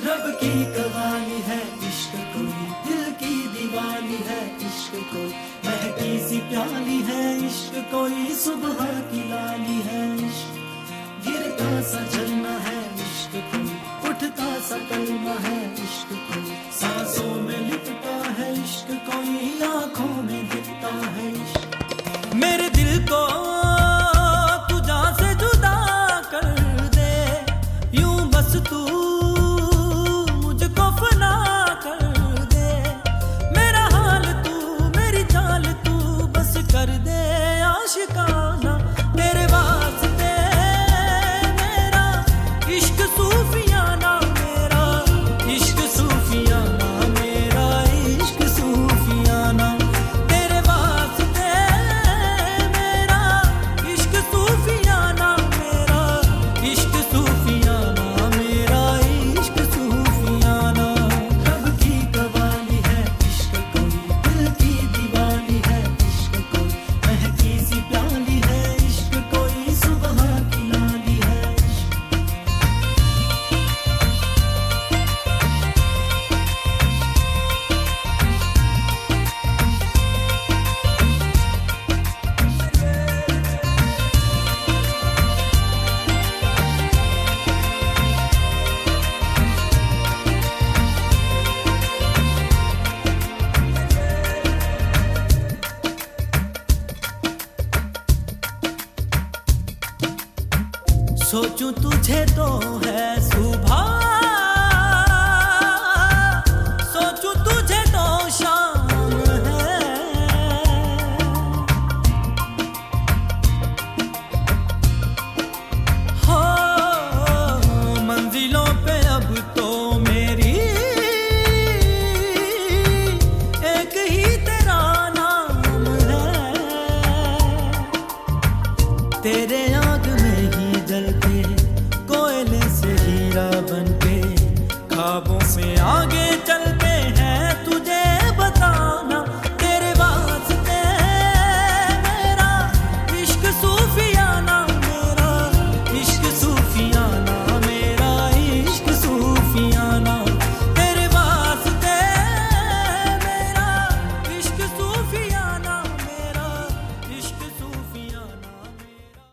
रब की कहानी है, इश्क कोई, दिल की दीवानी है, इश्क कोई। महकी सी प्याली है, इश्क कोई, सुबह की लाली है, इश्क। गिरता सा झरना है, इश्क कोई। उठता सा कलमा है, इश्क कोई। सांसों में लिपटा है, इश्क कोई। आँखों में दिखता है, इश्क। मेरे दिल को सोचूं तुझे तो है सुबह। है तेरे आग में ही। जलते